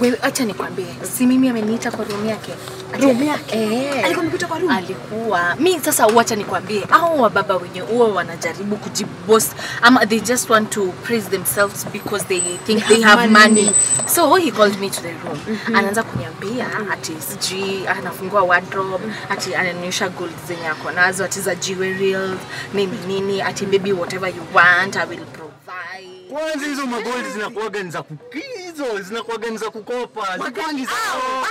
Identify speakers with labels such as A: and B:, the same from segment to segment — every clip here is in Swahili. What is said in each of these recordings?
A: Wewe acha nikwambie, si mimi ameniita kwa room yake.
B: Room yake?
A: Eh.
B: Alikuwa amekuja kwa room?
A: Alikuwa. Mi sasa uacha nikwambie, hao wababa wenye huwa wanajaribu kujiboss ama they just want to praise themselves because they think they, have, money. So he called me to the room. Anaanza kuniambia ati sijui anafungua wardrobe, ati ananionyesha gold zenye ako nazo, ati za jewelry, nini nini, ati baby whatever you want I will provide.
C: Kwanza hizo magoldi zinakuwaga ni za kukizo, zinakuwaga ni za kukopa. Zikwangi za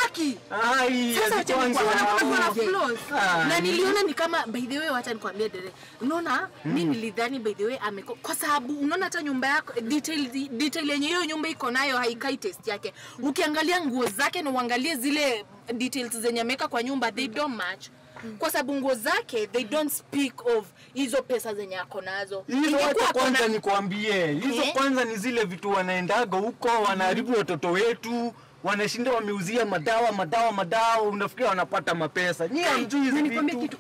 A: Aki.
C: Ai,
A: Sasa acha
C: hazikwangi za
A: nikwambie,
C: wao.
A: kuna.
C: Ah,
A: na niliona ni kama by the way wacha nikwambie dere unaona mi nilidhani by the way ameko kwa sababu unaona hata nyumba yako detail detail yenye hiyo nyumba iko nayo haikai test yake ukiangalia nguo zake na uangalie zile details zenye ameweka kwa nyumba they don't match kwa sababu nguo zake they don't speak of hizo pesa zenye ako nazo.
C: Hizo wacha
A: ako na-
C: kwanza nikwambie, hizo
A: Eh?
C: kwanza ni zile vitu wanaendaga huko, wanaharibu watoto wetu, wanashinda wameuzia madawa madawa madawa, unafikiria wanapata mapesa. Nyie hamjui hizi vitu.
B: kitu,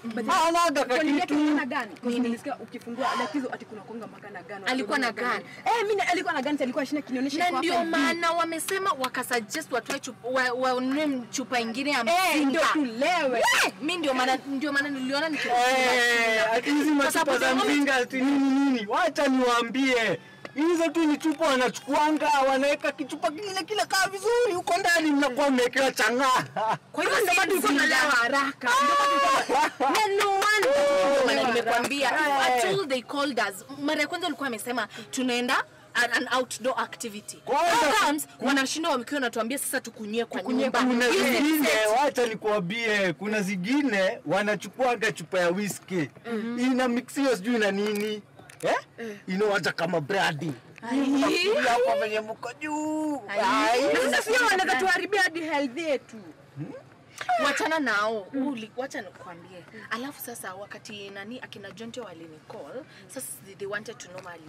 C: ka kitu.
B: alikuwa na gani? Kwa sababu nilisikia ukifungua likizo ati kuna konga mpaka gani.
A: Alikuwa na gani?
B: Eh, mimi alikuwa na gani? alikuwa shina kinionyesha
A: na
B: kwa
A: ndio maana wamesema wakasuggest watoe chupa, wa, wanunue chupa ingine ya
B: Eh, ndio tulewe.
A: Mimi ndio maana ndio maana niliona
C: Eh,
A: nikiwa
C: hizi machupa za mzinga ati nini nini, wacha niwaambie hizo tu ni chupa wanachukuanga, wanaweka kichupa kile kile kaa vizuri huko ndani, mnakuwa mmewekewa chang'aa.
A: Kwa hivyo
B: Ndio
A: si
B: bado ulikuwa
A: mzinga.
B: unalewa haraka.
A: Na no wonder. Maana nimekwambia
C: eh.
A: until they called us. Mara ya kwanza alikuwa amesema tunaenda an, an outdoor activity. How comes wanashinda wamekiwa wanatuambia sasa tukunywe kwa nyumba.
C: Kuna zingine, wacha nikuambie, kuna zingine wanachukuaga chupa ya whisky ina mixiwa sijui na nini eh? inawacha kama bradi hapo venye mko juu.
B: Na pia wanaweza tuharibia hadi health yetu.
A: Wachana nao uli wacha nikwambie alafu sasa wakati nani akina jonte walinicall sasa they- wanted to know mali.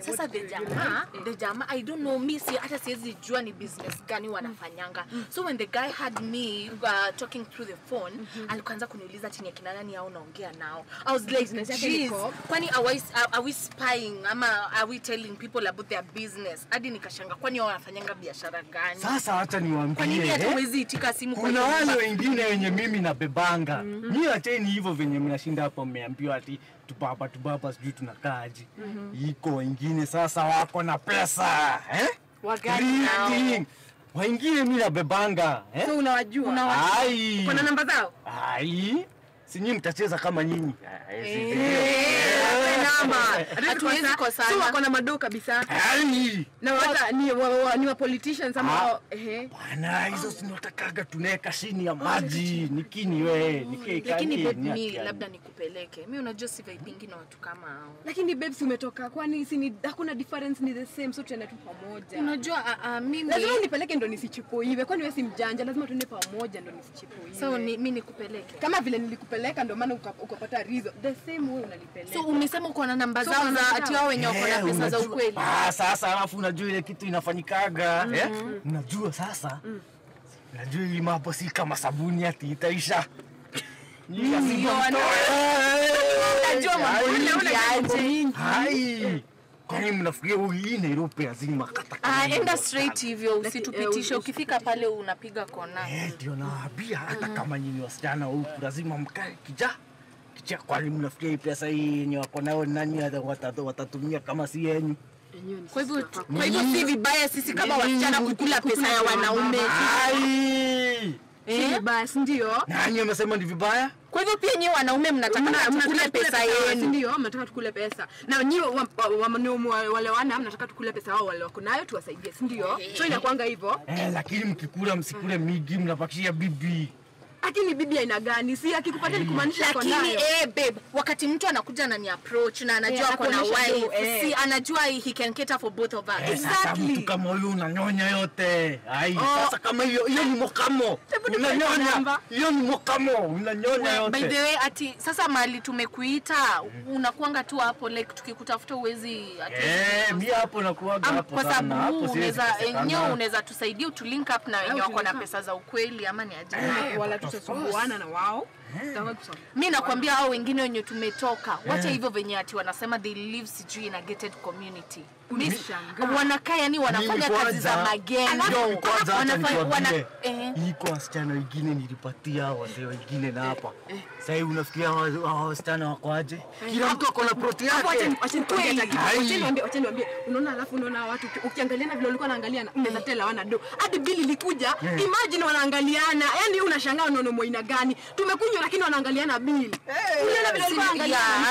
A: Sasa the jamaa the jamaa i don't know me si hata siwezi jua ni business gani wanafanyanga. So when the guy had me uh, talking through the phone alikuanza kuniuliza chini akina nani au naongea nao. I was like
B: Business
A: "Jeez, kwani are we, are we spying ama are we telling people about their business? Hadi nikashanga kwani wao wanafanyanga biashara gani?
C: Sasa wacha
A: kwa nini
C: niwaambie
A: hata huwezi itika simu kwa hiyo
C: wale wengine wenye mimi nabebanga mm -hmm. acheni hivyo venye mnashinda hapo mmeambiwa ati tubaba tubaba sijui tunakaaji iko wengine sasa wako na pesa eh? Reading. wengine mi nabebanga eh?
B: So unawajua.
C: Ai.
B: Kuna namba zao?
C: Ai. sinyi mtacheza kama nyinyi Eh.
B: Namba.
A: Hatuwezi kosana.
B: Sio wako na madoo kabisa.
C: Yaani
B: Na wata ni wa, wa, ni wa politicians ama
C: Ah.
B: ehe.
C: bwana hizo zinatakaga tunaweka chini ya maji nikini we nikekanie
A: lakini babe mi labda nikupeleke mi unajua si vibingi na watu kama hao
B: Lakini babes umetoka kwani si ni hakuna difference ni the same so tuende tu pamoja.
A: unajua uh, mimi
B: Lazima unipeleke ndo nisichipoiwe. Kwani wewe si mjanja, lazima tuende pamoja ndo nisichipoiwe.
A: so ni, mimi nikupeleke
B: kama vile nilikupeleka ndo maana ukapata rizo the same way unanipeleka.
A: so umesema uko na namba zao za ati wao wenye wako na
C: Eh,
A: pesa za ukweli.
C: Ah, sasa alafu unajua ile kitu inafanyikaga eh? Unajua sasa najua hii mambo si kama sabuni ati itaisha. Kwani mnafikiria hii Nairobi lazima kata kama
A: Ah, enda straight hivyo usitupitishe.
B: eh,
A: ukifika pale unapiga kona.
C: Eh, ndio naambia. hata kama nyinyi wasichana huku lazima mkae kija kija. Kwani mnafikia hii pesa hii yenye wako nayo nani wata- wata- watatumia kama si yenyu?
A: kwa hivyo kwa hivyo si vibaya sisi kama wasichana kukula pesa ya wanaume
C: Ai!
A: Eh?
B: basi ndio
C: Nani amesema ni vibaya?
A: kwa hivyo pia nyewe wanaume mnataka tukule pesa yenu
B: ndio mnataka tukule pesa na nyewe wale wana mnataka tukule pesa wao wale wako nayo tuwasaidie si ndio so inakuanga hivyo
C: Eh, lakini mkikula msikule migi mnapakishia bibi.
B: Lakini bibi aina gani si akikupatia ni kumaanisha nayo.
A: lakini eh, babe wakati mtu anakuja na ni approach na anajua
B: Eh,
A: ako na wife
B: eh.
A: si anajua he can cater for both of us
C: Eh, sasa
B: Exactly.
C: mtu kama huyu unanyonya yote. Ai,
A: Oh.
C: sasa kama hiyo hiyo ni mokamo. Unanyonya. Hiyo ni mokamo. Unanyonya yote.
A: by the way ati sasa mali tumekuita unakuanga tu hapo like tukikutafuta uwezi ati-
C: Eh, mi hapo nakuaga
A: hapo
C: hapo
A: kwa
C: sana.
A: sababu unaweza enyewe unaweza tusaidia utulink up na wenye wako na
B: tulink up.
A: pesa za ukweli ama ni ajabu.
B: wala tutasumbuana na wao Tutakuwa kusoma.
A: Mi nakwambia hao wengine wenye tumetoka. Wacha hivyo venye ati wanasema they live sijui in a gated community. Wanakaa yani wanafanya kazi za magendo
C: nikwambie,
A: eh.
C: iko wasichana wengine nilipatia wazee wengine na hapa. Sahii unafikiria hawa wasichana wako aje? Kila mtu akona proti
B: Hapo wacha ni-
C: yake
B: wacha nikwambie hata kitu.
C: Ai.
B: Wacha niwaambie- wacha niwaambie. unaona alafu unaona watu ukiangaliana vile walikuwa wanaangaliana unaweza tell do. Hadi bili likuja imajini wanaangaliana. Yani unashangaa unaona mwaina gani. Tumekunywa lakini wanaangaliana bili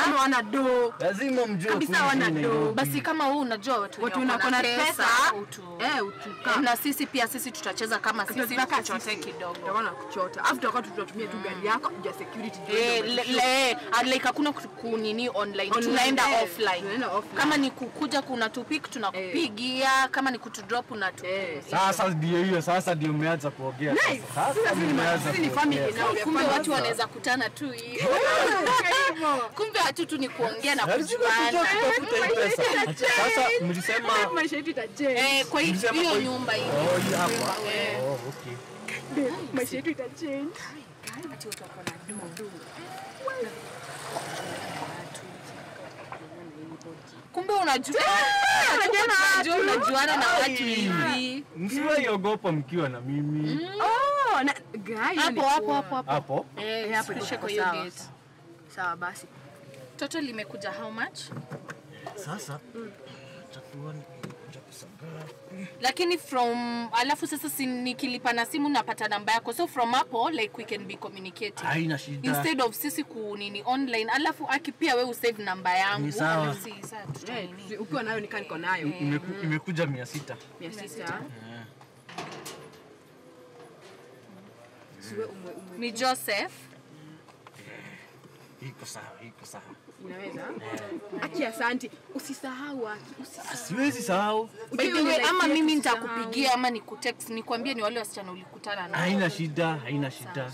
B: kama do
C: lazima. mjue
B: Kabisa wana do.
A: Basi kama wewe unajua watu
B: watu
A: na
B: pesa.
A: utu-
B: eh utuka
A: na sisi pia sisi tutacheza kama sisi tuchote kidogo.
B: Tutakuwa na kuchota. Afu tutakuwa tutatumia tu gari yako ya security
A: Eh, le- le- ah, like hakuna kunini online,
B: Online,
A: tunaenda
B: eh,
A: offline.
B: tunaenda offline.
A: kama ni kukuja kuna tupik tunakupigia. Kama ni kutudrop unatu
B: Eh.
C: sasa ndio hiyo sasa ndio umeanza kuongea. Sasa.
B: Ni- family na
A: kumbe watu wanaweza kutana tu hiyo. kumbe hatu tu ni kuongea na kujuana
C: hii. Sasa mlisema
B: maisha yetu itachange
A: Eh, kwa hiyo nyumba hivi
C: Oh, hii hapa. Oh, okay.
B: maisha yetu itachange
A: kumbe unajua unajua unajuana na watu hivi.
C: Msiwaiogopa mkiwa na mimi.
B: Oh na guy
A: hapo hapo hapo
C: eh,
A: eh,
B: hapo.
A: Hapo.
B: Sawa. basi,
A: toto limekuja how much?
C: Sasa mm.
A: lakini from alafu sasa nikilipa na simu napata namba yako. So from hapo like we can be communicating.
C: Haina shida.
A: Instead of sisi kunini online. Alafu akipia we usave namba yangu.
C: sawa.
B: Eh, ukiwa nayo nikaa nayo.
C: Imekuja
B: 600 600 Uwe,
A: ni Joseph
C: iko sawa, iko sawa.
B: Unaweza aki, asanti Usisahau aki, usisahau.
C: Sahau.
B: Wewe
A: ama mimi nitakupigia ama nikutext nikwambie ni kuambia ni wale wasichana ulikutana nao.
C: Haina shida, haina shida.